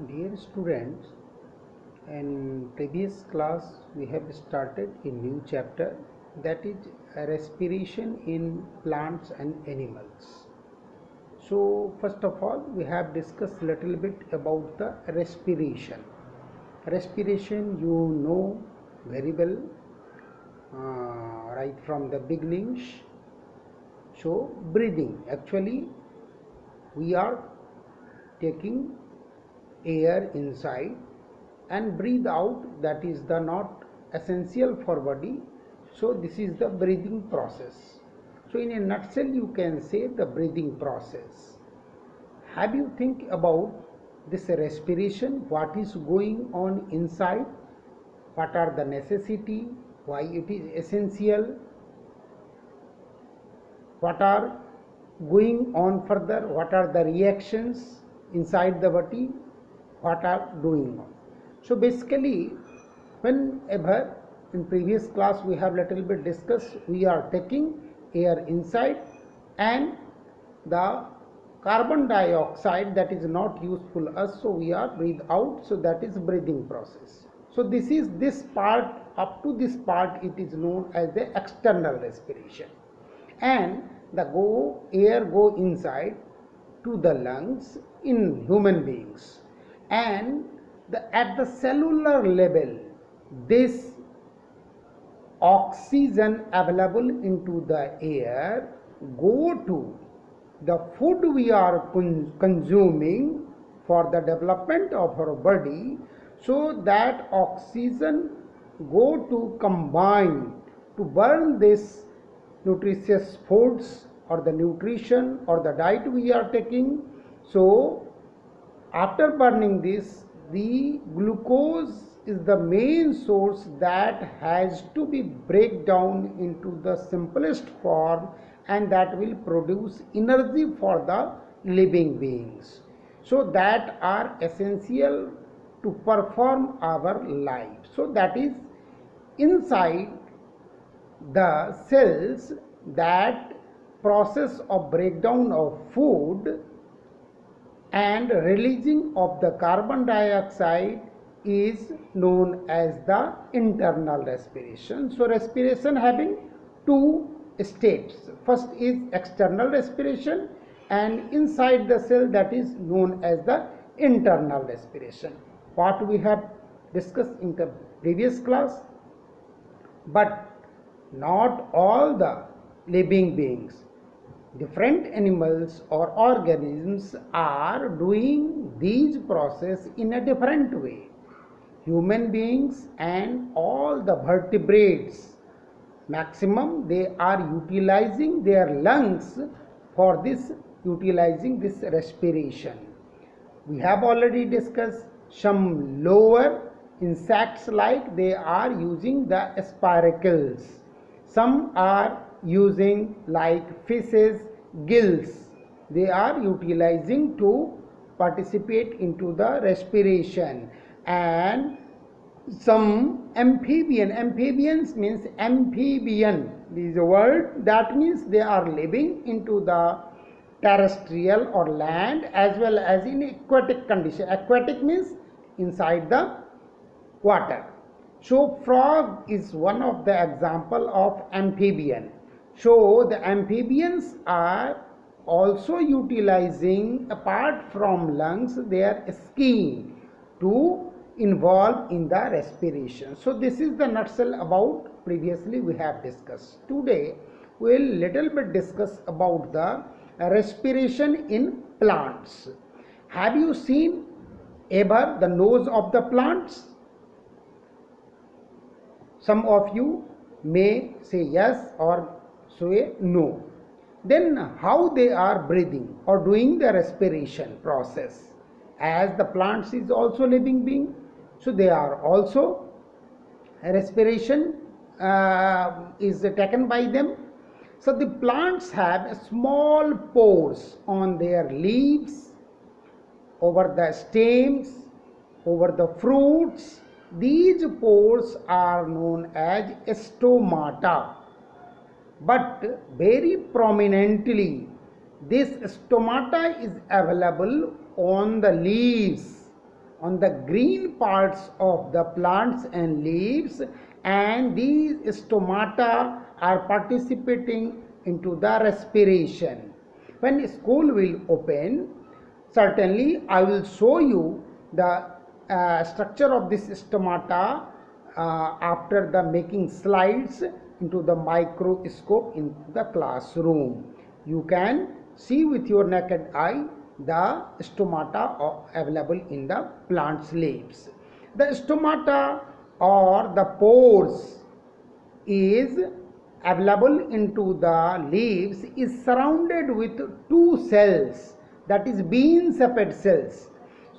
Dear students, in previous class we have started a new chapter that is respiration in plants and animals. So first of all we have discussed a little bit about the respiration. Respiration you know very well uh, right from the beginnings. So breathing actually we are taking air inside and breathe out that is the not essential for body. So this is the breathing process. So in a nutshell you can say the breathing process. Have you think about this respiration? What is going on inside? What are the necessity? Why it is essential? What are going on further? What are the reactions inside the body what are doing. So basically whenever in previous class we have little bit discussed we are taking air inside and the carbon dioxide that is not useful us so we are breathe out so that is breathing process. So this is this part up to this part it is known as the external respiration. And the go air go inside to the lungs in human beings and the, at the cellular level this oxygen available into the air go to the food we are con- consuming for the development of our body so that oxygen go to combine to burn this nutritious foods or the nutrition or the diet we are taking. So after burning this the glucose is the main source that has to be break down into the simplest form and that will produce energy for the living beings. So that are essential to perform our life. So that is inside the cells that process of breakdown of food and releasing of the carbon dioxide is known as the internal respiration. So, respiration having two states. First is external respiration and inside the cell that is known as the internal respiration. What we have discussed in the previous class. But not all the living beings different animals or organisms are doing these process in a different way. Human beings and all the vertebrates maximum they are utilizing their lungs for this utilizing this respiration. We have already discussed some lower insects like they are using the spiracles. Some are using like fishes gills. They are utilizing to participate into the respiration. And some amphibian amphibians means amphibian. Is a word that means they are living into the terrestrial or land as well as in aquatic condition. Aquatic means inside the water. So frog is one of the example of amphibian so the amphibians are also utilizing apart from lungs their skin to involve in the respiration. So this is the nutshell about previously we have discussed. Today we will little bit discuss about the respiration in plants. Have you seen ever the nose of the plants? Some of you may say yes or say no. Then how they are breathing or doing the respiration process. As the plants is also living being so they are also respiration uh, is taken by them. So the plants have small pores on their leaves over the stems over the fruits. These pores are known as stomata but very prominently this stomata is available on the leaves on the green parts of the plants and leaves and these stomata are participating into the respiration. When school will open, certainly I will show you the uh, structure of this stomata uh, after the making slides into the microscope in the classroom. You can see with your naked eye the stomata available in the plant's leaves. The stomata or the pores is available into the leaves is surrounded with two cells that is bean shaped cells.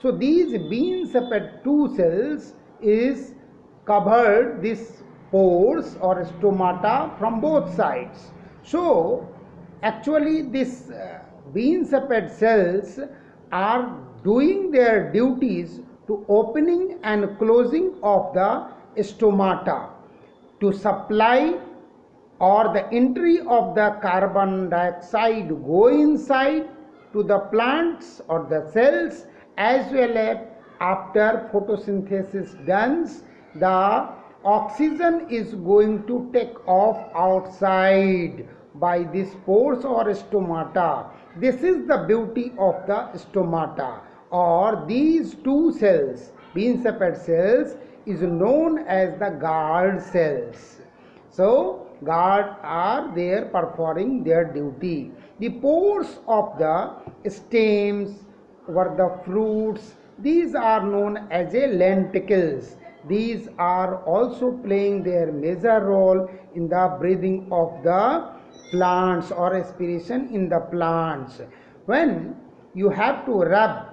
So these bean shaped two cells is covered this pores or stomata from both sides. So actually this uh, bean shaped cells are doing their duties to opening and closing of the stomata to supply or the entry of the carbon dioxide go inside to the plants or the cells as well as after photosynthesis done the oxygen is going to take off outside by these pores or stomata. This is the beauty of the stomata. Or these two cells bean shaped cells is known as the guard cells. So guard are there performing their duty. The pores of the stems or the fruits. These are known as a lenticels these are also playing their major role in the breathing of the plants or respiration in the plants. When you have to rub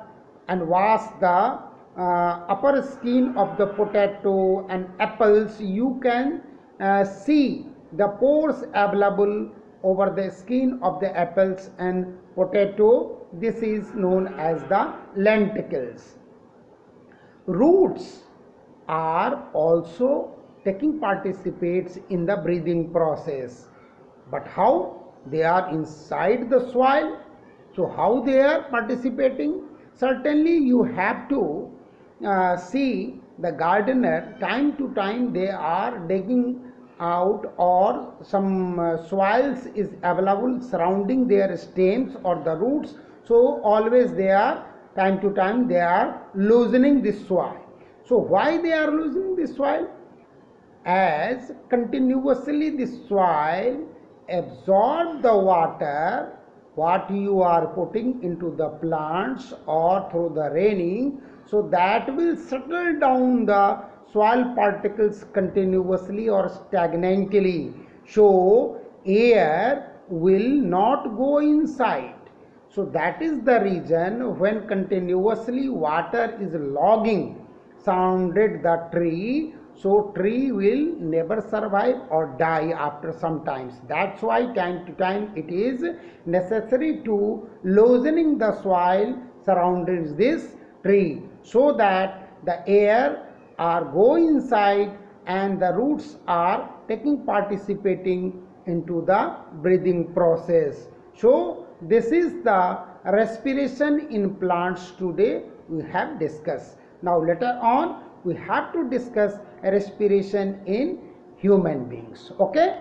and wash the uh, upper skin of the potato and apples you can uh, see the pores available over the skin of the apples and potato. This is known as the lenticels roots are also taking participates in the breathing process. But how they are inside the soil? So how they are participating? Certainly you have to uh, see the gardener time to time they are digging out or some uh, soils is available surrounding their stems or the roots. So always they are time to time they are loosening this soil so why they are losing this soil? As continuously this soil absorb the water what you are putting into the plants or through the raining so that will settle down the soil particles continuously or stagnantly. So air will not go inside. So that is the reason when continuously water is logging sounded the tree so tree will never survive or die after some times. That's why time to time it is necessary to loosening the soil surrounding this tree so that the air are go inside and the roots are taking participating into the breathing process. So this is the respiration in plants today we have discussed now later on we have to discuss respiration in human beings okay